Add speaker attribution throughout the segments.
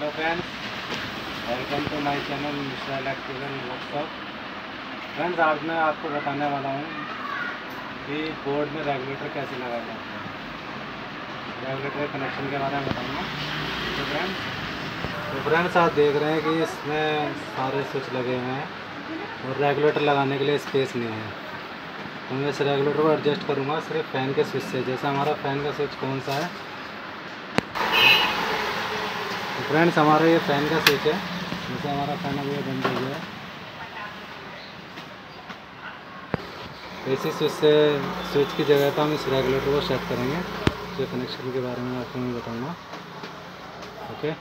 Speaker 1: Hello friends welcome to my channel Mishra electrical workshop friends आज मैं आपको बताने वाला हूँ कि बोर्ड में रेगुलेटर कैसे लगाया जाता है। रेगुलेटर कनेक्शन के बारे में बताऊँगा। तो फ्रेंड्स तो फ्रेंड्स आप देख रहे हैं कि इसमें सारे स्विच लगे हुए हैं और रेगुलेटर लगाने के लिए स्पेस नहीं है। तो मैं इस रेगुलेटर को एडजस्ट करूँगा सिर्फ़ फ़ैन के स्विच से। जैसे हमारा फ़ैन का स्विच कौन सा है तो फ्रेंड्स हमारा ये फ़ैन का स्विच है। जैसे हमारा फ़ैन अभी बंद हो गया है। तो इसी स्विच से स्विच की जगह पर हम इस रेगुलेटर को सेट करेंगे। जो कनेक्शन के बारे में आपको मैं बताऊँगा। ओके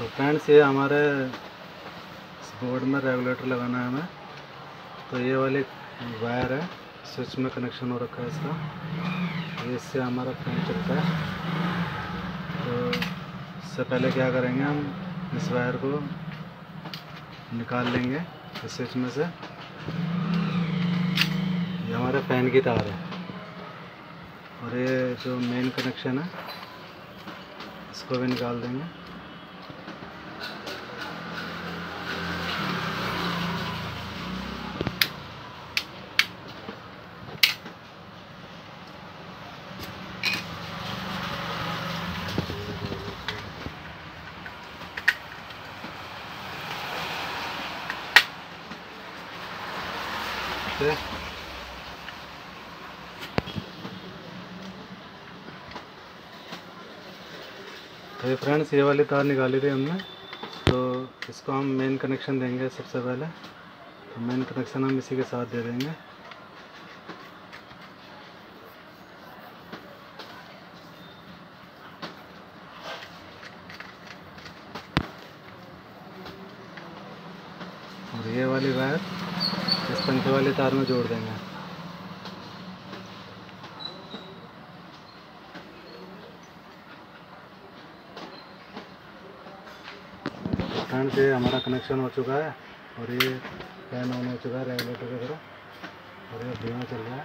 Speaker 1: तो फ्रेंड्स, ये हमारे बोर्ड में रेगुलेटर लगाना है हमें। तो ये वाली वायर है, स्विच में कनेक्शन हो रखा है इसका। इससे हमारा फ़ैन चलता है। तो इससे पहले क्या करेंगे हम, इस वायर को निकाल लेंगे इस स्विच में से। ये हमारे फ़ैन की तार है। और ये जो मेन कनेक्शन है, इसको भी निकाल देंगे। से तो ये फ्रेंड्स ये वाली तार निकाली थी हमने तो इसको हम मेन कनेक्शन देंगे सबसे पहले। तो मेन कनेक्शन हम इसी के साथ दे देंगे। और ये वाली वायर पंखे वाले तार में जोड़ देंगे। स्टैंड से हमारा कनेक्शन हो चुका है और ये फ़ैन ऑन हो चुका है रेगुलेटर की तरह और ये धीमा चल रहा है।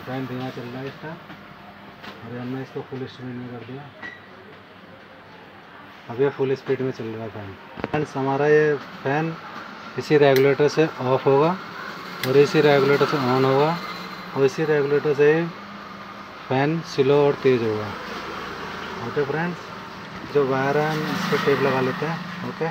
Speaker 1: फ़ैन धीमा चल रहा है इसका। और हमने इसको फुल स्पीड में कर दिया। अब ये फुल स्पीड में चल रहा है फ़ैन फ्रेंड्स हमारा ये फ़ैन इसी रेगुलेटर से ऑफ़ होगा और इसी रेगुलेटर से ऑन होगा और इसी रेगुलेटर से फ़ैन स्लो और तेज़ होगा। ओके फ्रेंड्स जो वायर है, हम इस पर टेप लगा लेते हैं। ओके